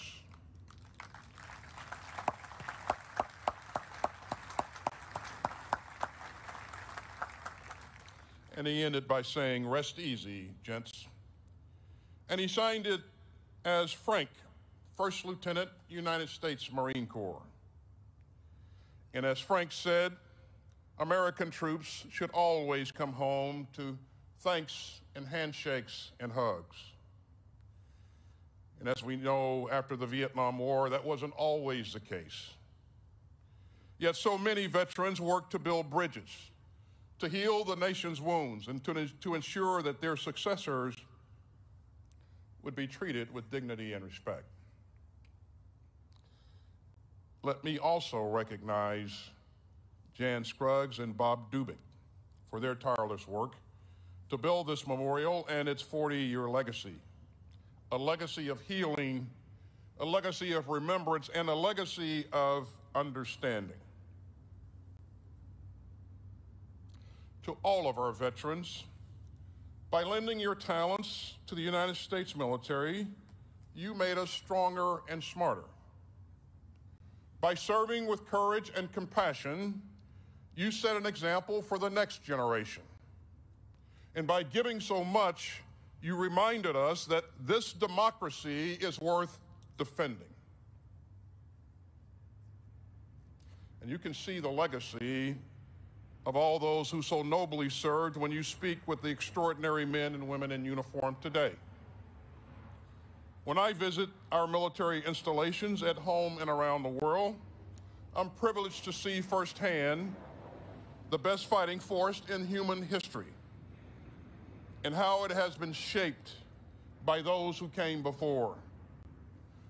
J: And he ended by saying, Rest easy, gents and he signed it as Frank, First Lieutenant, United States Marine Corps. And as Frank said, American troops should always come home to thanks and handshakes and hugs. And as we know, after the Vietnam War, that wasn't always the case. Yet so many veterans worked to build bridges, to heal the nation's wounds, and to, to ensure that their successors would be treated with dignity and respect. Let me also recognize Jan Scruggs and Bob Doubek for their tireless work to build this memorial and its 40 year legacy. A legacy of healing, a legacy of remembrance, and a legacy of understanding. To all of our veterans, by lending your talents to the United States military, you made us stronger and smarter. By serving with courage and compassion, you set an example for the next generation. And by giving so much, you reminded us that this democracy is worth defending. And you can see the legacy of all those who so nobly served when you speak with the extraordinary men and women in uniform today. When I visit our military installations at home and around the world, I'm privileged to see firsthand the best fighting force in human history and how it has been shaped by those who came before.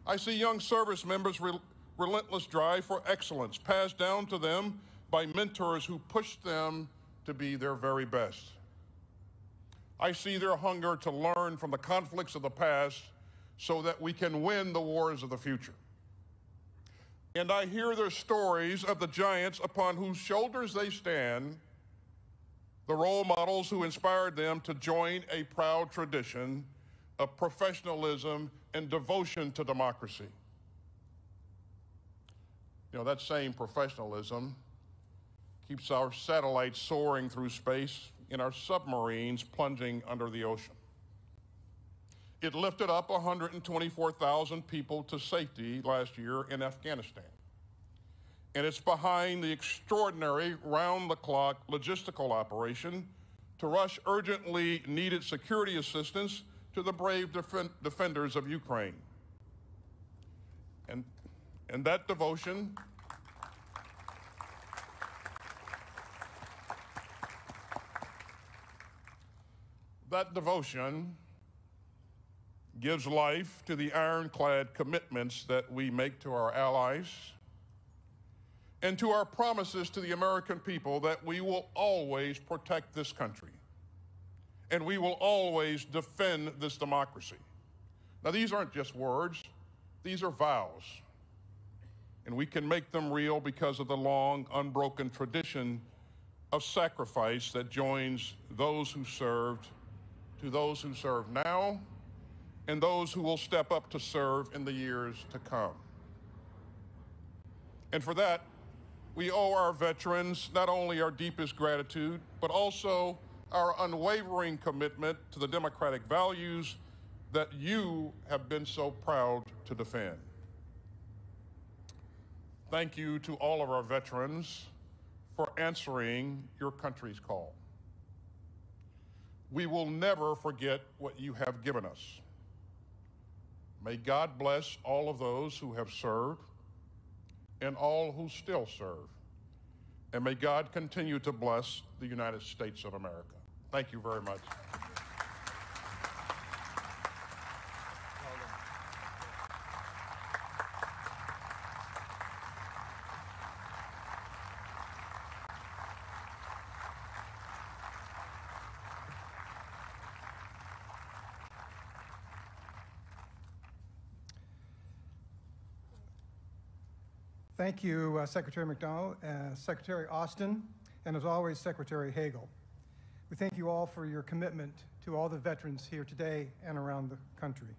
J: I see young service members' re- relentless drive for excellence passed down to them by mentors who pushed them to be their very best. I see their hunger to learn from the conflicts of the past so that we can win the wars of the future. And I hear their stories of the giants upon whose shoulders they stand, the role models who inspired them to join a proud tradition of professionalism and devotion to democracy. You know, that same professionalism keeps our satellites soaring through space and our submarines plunging under the ocean. It lifted up 124,000 people to safety last year in Afghanistan. And it's behind the extraordinary round the clock logistical operation to rush urgently needed security assistance to the brave defen- defenders of Ukraine. And, and that devotion that devotion gives life to the ironclad commitments that we make to our allies and to our promises to the American people that we will always protect this country and we will always defend this democracy. Now, these aren't just words, these are vows. And we can make them real because of the long, unbroken tradition of sacrifice that joins those who served to those who serve now and those who will step up to serve in the years to come. And for that, we owe our veterans not only our deepest gratitude, but also our unwavering commitment to the democratic values that you have been so proud to defend. Thank you to all of our veterans for answering your country's call. We will never forget what you have given us. May God bless all of those who have served and all who still serve. And may God continue to bless the United States of America. Thank you very much.
E: Thank you, uh, Secretary McDonald, uh, Secretary Austin, and as always, Secretary Hagel. We thank you all for your commitment to all the veterans here today and around the country.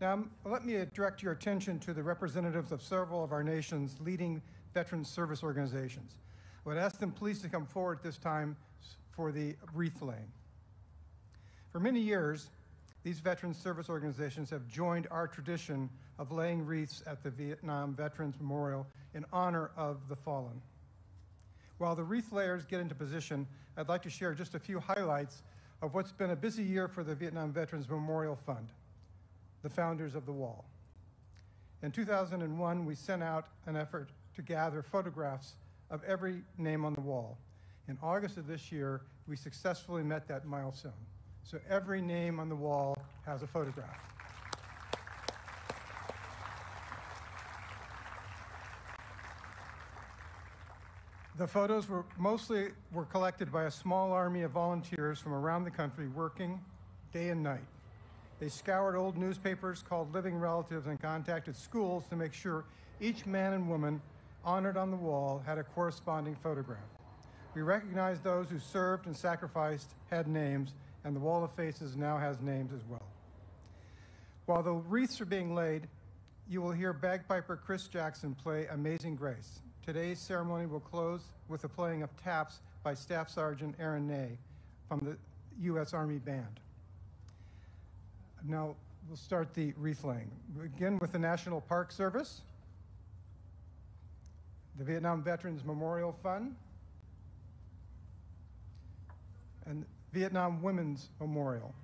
E: Now, let me direct your attention to the representatives of several of our nation's leading veteran service organizations. I would ask them please to come forward this time for the wreath laying. For many years, these veteran service organizations have joined our tradition of laying wreaths at the Vietnam Veterans Memorial in honor of the fallen. While the wreath layers get into position, I'd like to share just a few highlights of what's been a busy year for the Vietnam Veterans Memorial Fund, the founders of the wall. In 2001, we sent out an effort to gather photographs of every name on the wall. In August of this year, we successfully met that milestone. So every name on the wall has a photograph. The photos were mostly were collected by a small army of volunteers from around the country working day and night. They scoured old newspapers, called living relatives, and contacted schools to make sure each man and woman honored on the wall had a corresponding photograph. We recognize those who served and sacrificed had names, and the Wall of Faces now has names as well. While the wreaths are being laid, you will hear bagpiper Chris Jackson play Amazing Grace. Today's ceremony will close with the playing of taps by Staff Sergeant Aaron Ney from the U.S. Army Band. Now we'll start the wreath laying. Begin with the National Park Service, the Vietnam Veterans Memorial Fund, and Vietnam Women's Memorial.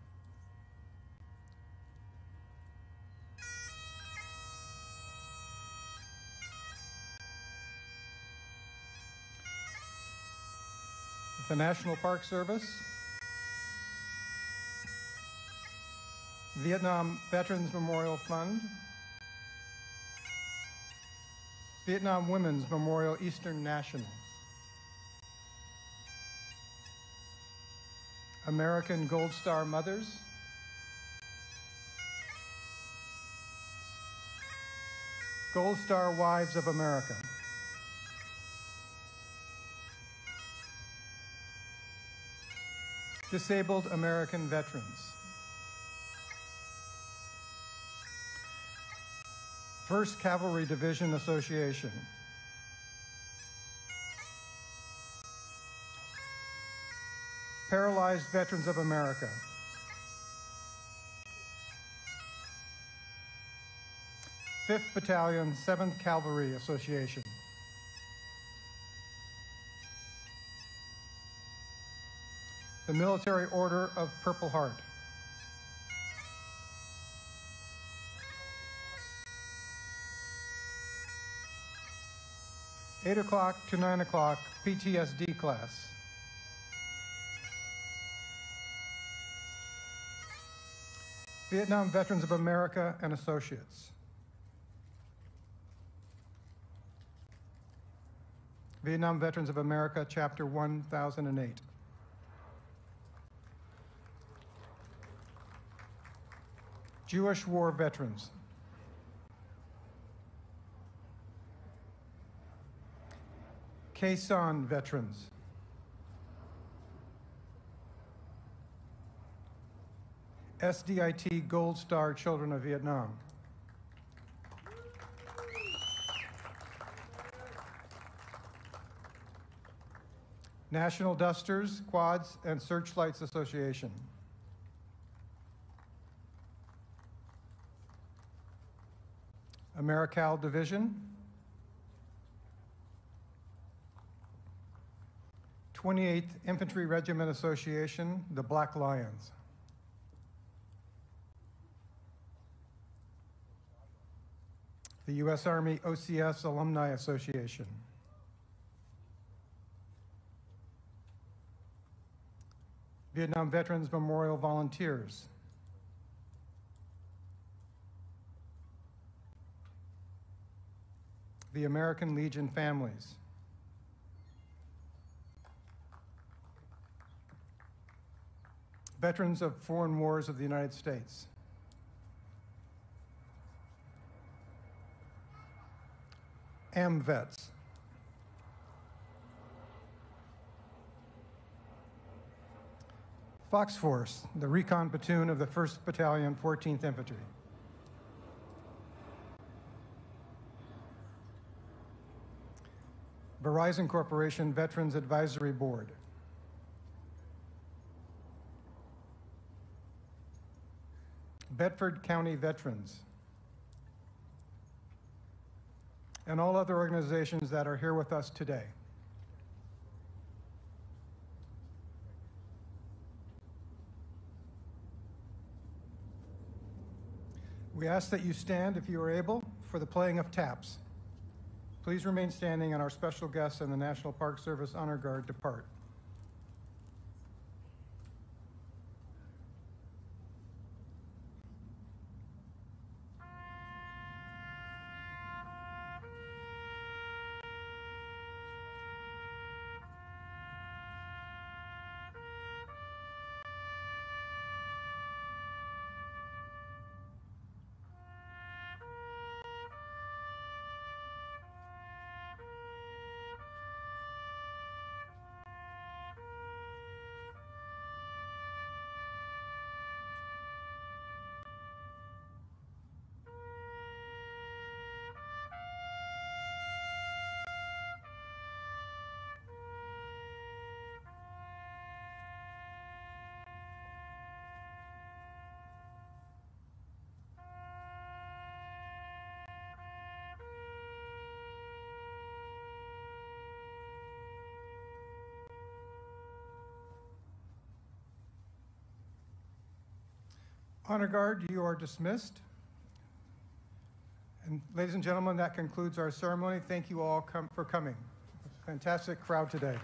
E: The National Park Service, Vietnam Veterans Memorial Fund, Vietnam Women's Memorial Eastern National. American Gold Star Mothers, Gold Star Wives of America. Disabled American Veterans. First Cavalry Division Association. Veterans of America. Fifth Battalion, 7th Cavalry Association. The Military Order of Purple Heart. Eight o'clock to nine o'clock, PTSD class. Vietnam Veterans of America and Associates. Vietnam Veterans of America, Chapter 1008. Jewish War Veterans. Sanh Veterans. SDIT Gold Star Children of Vietnam. National Dusters, Quads, and Searchlights Association. Americal Division. 28th Infantry Regiment Association, the Black Lions. The U.S. Army OCS Alumni Association. Vietnam Veterans Memorial Volunteers. The American Legion Families. Veterans of Foreign Wars of the United States. AMVETS. Fox Force, the recon platoon of the 1st Battalion, 14th Infantry. Verizon Corporation Veterans Advisory Board. Bedford County Veterans. And all other organizations that are here with us today. We ask that you stand, if you are able, for the playing of taps. Please remain standing and our special guests and the National Park Service Honor Guard depart. Honor Guard, you are dismissed. And ladies and gentlemen, that concludes our ceremony. Thank you all for coming. Fantastic crowd today.